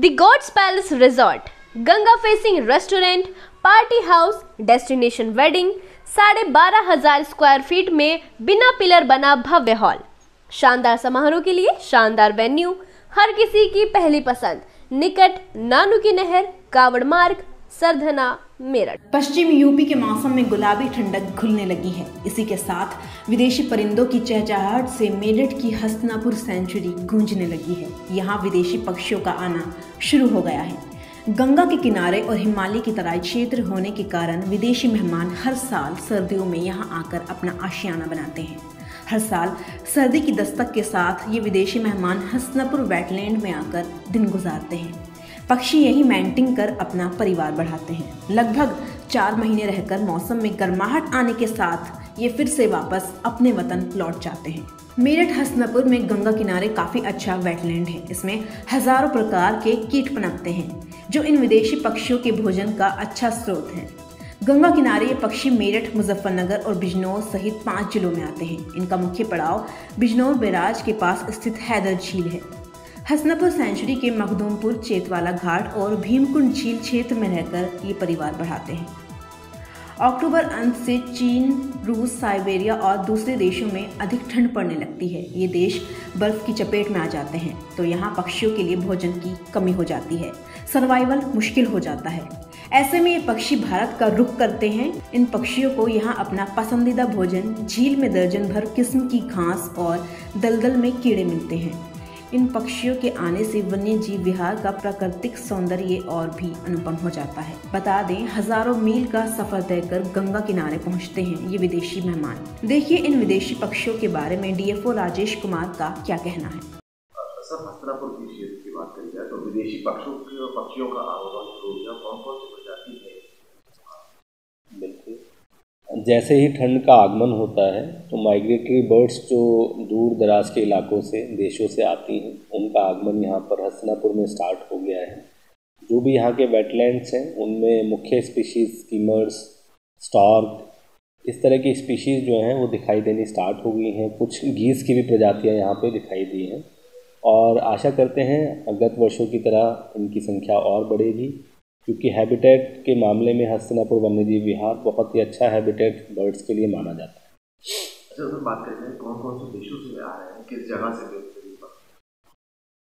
The God's Palace Resort, Ganga facing restaurant party house destination wedding साढ़े बारह हज़ार square feet में बिना पिलर बना भव्य हॉल शानदार समारोह के लिए शानदार वेन्यू हर किसी की पहली पसंद. निकट नानू की नहर कावड़ मार्ग सरधना, मेरठ। पश्चिम यूपी के मौसम में गुलाबी ठंडक घुलने लगी है। इसी के साथ विदेशी परिंदों की चहचहाहट से मेरठ की हस्तनापुर सेंचुरी गूंजने लगी है। यहाँ विदेशी पक्षियों का आना शुरू हो गया है। गंगा के किनारे और हिमालय की तराई क्षेत्र होने के कारण विदेशी मेहमान हर साल सर्दियों में यहाँ आकर अपना आशियाना बनाते हैं। हर साल सर्दी की दस्तक के साथ ये विदेशी मेहमान हसनापुर वेटलैंड में आकर दिन गुजारते हैं। पक्षी यही मैंटिंग कर अपना परिवार बढ़ाते हैं। लगभग चार महीने रहकर मौसम में गर्माहट आने के साथ ये फिर से वापस अपने वतन लौट जाते हैं। मेरठ हसनापुर में गंगा किनारे काफ़ी अच्छा वेटलैंड है। इसमें हज़ारों प्रकार के कीट पनपते हैं, जो इन विदेशी पक्षियों के भोजन का अच्छा स्रोत है। गंगा किनारे ये पक्षी मेरठ, मुजफ्फरनगर और बिजनौर सहित पाँच जिलों में आते हैं। इनका मुख्य पड़ाव बिजनौर बैराज के पास स्थित हैदर झील है। हसनापुर सेंचुरी के मखदूमपुर चेतवाला घाट और भीमकुंड झील क्षेत्र में रहकर ये परिवार बढ़ाते हैं। अक्टूबर अंत से चीन, रूस, साइबेरिया और दूसरे देशों में अधिक ठंड पड़ने लगती है। ये देश बर्फ़ की चपेट में आ जाते हैं तो यहाँ पक्षियों के लिए भोजन की कमी हो जाती है। सर्वाइवल मुश्किल हो जाता है। ऐसे में ये पक्षी भारत का रुख करते हैं। इन पक्षियों को यहाँ अपना पसंदीदा भोजन झील में दर्जन भर किस्म की घास और दलदल में कीड़े मिलते हैं। इन पक्षियों के आने से वन्य जीव विहार का प्राकृतिक सौंदर्य और भी अनुपम हो जाता है। बता दें, हज़ारों मील का सफ़र तय कर गंगा किनारे पहुँचते हैं ये विदेशी मेहमान। देखिए इन विदेशी पक्षियों के बारे में डीएफओ राजेश कुमार का क्या कहना है। सर हस्तनापुर की बात करी जाए तो विदेशी पक्षियों का आवागमन कौन कौन सी प्रजाति है बिल्कुल जैसे ही ठंड का आगमन होता है तो माइग्रेटरी बर्ड्स जो दूर दराज के इलाकों से, देशों से आती हैं, उनका आगमन यहाँ पर हसनापुर में स्टार्ट हो गया है। जो भी यहाँ के वेटलैंड्स हैं, उनमें मुख्य स्पीशीज़ स्कीमर्स स्टॉर्क इस तरह की स्पीशीज़ जो हैं, वो दिखाई देनी स्टार्ट हो गई हैं। कुछ गीस की भी प्रजातियाँ यहाँ पर दिखाई दी हैं। और आशा करते हैं गत वर्षों की तरह इनकी संख्या और बढ़ेगी। क्योंकि हैबिटेट के मामले में हस्तनापुर वन्यजीव विहार बहुत ही अच्छा हैबिटेट बर्ड्स के लिए माना जाता है। अच्छा अगर बात करते हैं कौन कौन से देशों से आ रहे हैं? किस जगह से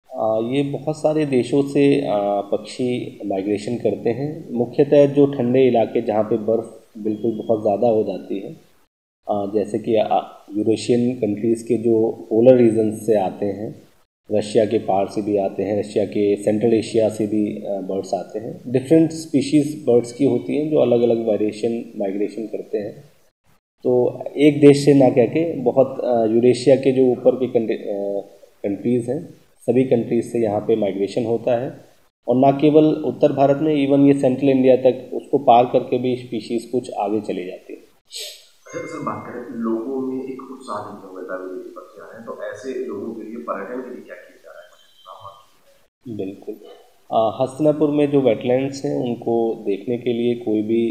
आ, ये बहुत सारे देशों से पक्षी माइग्रेशन करते हैं। मुख्यतः जो ठंडे इलाके जहाँ पे बर्फ़ बिल्कुल बहुत ज़्यादा हो जाती है आ, जैसे कि यूरोशियन कंट्रीज़ के जो पोलर रीजन से आते हैं रशिया के पार से भी आते हैं, रशिया के सेंट्रल एशिया से भी बर्ड्स आते हैं। डिफरेंट स्पीशीज़ बर्ड्स की होती हैं जो अलग अलग वायरेशन माइग्रेशन करते हैं। तो एक देश से ना कह के बहुत यूरेशिया के जो ऊपर के कंट्रीज़ हैं, सभी कंट्रीज़ से यहाँ पे माइग्रेशन होता है। और ना केवल उत्तर भारत में इवन ये सेंट्रल इंडिया तक उसको पार करके भी स्पीशीज़ कुछ आगे चले जाती है। अच्छा सर, बात करें, लोगों में एक उत्साह होता है विदेशी पक्षियाँ हैं तो ऐसे लोगों के लिए पर्यटन के लिए क्या किया जा रहा है? बिल्कुल। हस्तनापुर में जो वेटलैंड्स हैं, उनको देखने के लिए कोई भी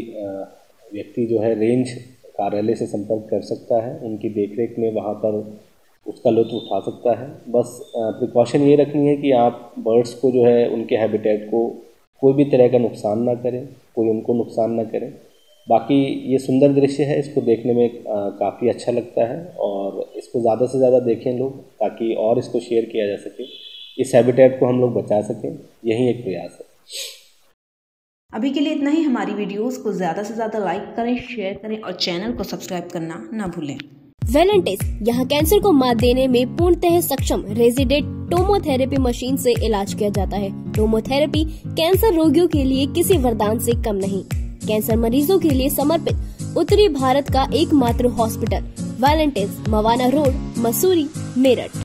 व्यक्ति जो है रेंज कार्यालय से संपर्क कर सकता है। उनकी देखरेख में वहाँ पर उसका लुत्फ उठा सकता है। बस प्रिकॉशन ये रखनी है कि आप बर्ड्स को जो है, उनके हैबिटेट को कोई भी तरह का नुकसान ना करें, कोई उनको नुकसान ना करें। बाकी ये सुंदर दृश्य है इसको देखने में काफ़ी अच्छा लगता है और इसको ज़्यादा से ज़्यादा देखें लोग ताकि और इसको शेयर किया जा सके इस हैबिटेट को हम लोग बचा सकें यही एक प्रयास है। अभी के लिए इतना ही हमारी वीडियोस को ज़्यादा से ज़्यादा लाइक करें शेयर करें और चैनल को सब्सक्राइब करना ना भूलें। वेलेंटिस यहाँ कैंसर को मात देने में पूर्णतः सक्षम रेजिडेंट टोमोथेरेपी मशीन से इलाज किया जाता है। टोमोथेरेपी कैंसर रोगियों के लिए किसी वरदान से कम नहीं। कैंसर मरीजों के लिए समर्पित उत्तरी भारत का एकमात्र hospital Valentis Mawana road, Mussoorie, Meerut.